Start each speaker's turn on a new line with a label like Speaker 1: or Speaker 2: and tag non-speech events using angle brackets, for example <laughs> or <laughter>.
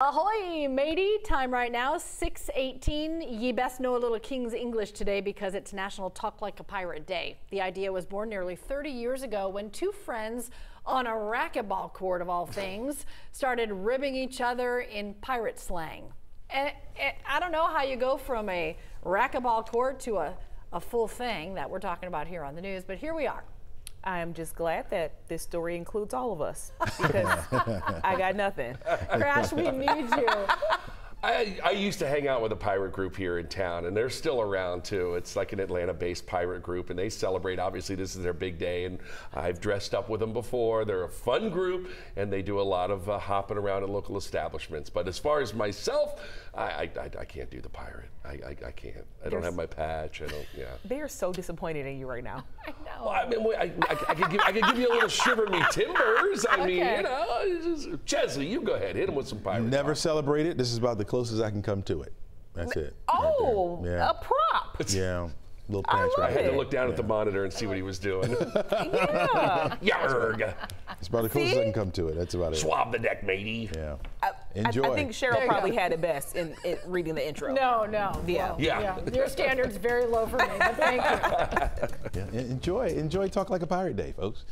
Speaker 1: Ahoy, matey! Time right now, 618. Ye best know a little King's English today because it's National Talk Like a Pirate Day. The idea was born nearly 30 years ago when two friends on a racquetball court, of all things, started ribbing each other in pirate slang. And, and I don't know how you go from a racquetball court to a, a full thing that we're talking about here on the news, but here we are.
Speaker 2: I am just glad that this story includes all of us because <laughs> I got nothing.
Speaker 1: Crash, we need you.
Speaker 3: I, I, used to hang out with a pirate group here in town, and they're still around too. It's like an Atlanta-based pirate group, and they celebrate. Obviously, this is their big day, and I've dressed up with them before. They're a fun group, and they do a lot of uh, hopping around in local establishments. But as far as myself, I, I, I can't do the pirate. I, I, can't. I don't have my patch. I don't. Yeah.
Speaker 2: They are so disappointed in you right now. <laughs>
Speaker 1: I know.
Speaker 3: Well, I mean, I, I, I, could give, I could give you a little shiver me timbers. I
Speaker 1: Okay.
Speaker 3: mean, you know, Chesley, you go ahead, hit them with some pirate.
Speaker 4: Never
Speaker 3: talk.
Speaker 4: celebrate it. This is about the closest I can come to it. That's it. right.
Speaker 2: Oh,
Speaker 4: yeah.
Speaker 2: a prop.
Speaker 4: yeah. Little
Speaker 2: I
Speaker 4: pants
Speaker 2: love
Speaker 4: right
Speaker 3: I had to look down at the monitor and see what he was doing. <laughs>
Speaker 2: Yeah. <laughs>
Speaker 3: Yarg.
Speaker 4: It's about the closest
Speaker 2: See?
Speaker 4: I can come to it. That's about it.
Speaker 3: Swab the deck, matey.
Speaker 4: Yeah.
Speaker 2: I,
Speaker 4: Enjoy.
Speaker 2: I, I think Cheryl probably
Speaker 1: go.
Speaker 2: had it best in, in reading the intro.
Speaker 1: No, no.
Speaker 2: Yeah.
Speaker 1: Well,
Speaker 3: Yeah.
Speaker 1: Your standard's very low for me, but thank you. <laughs>
Speaker 4: yeah. Enjoy. Enjoy Talk Like a Pirate Day, folks.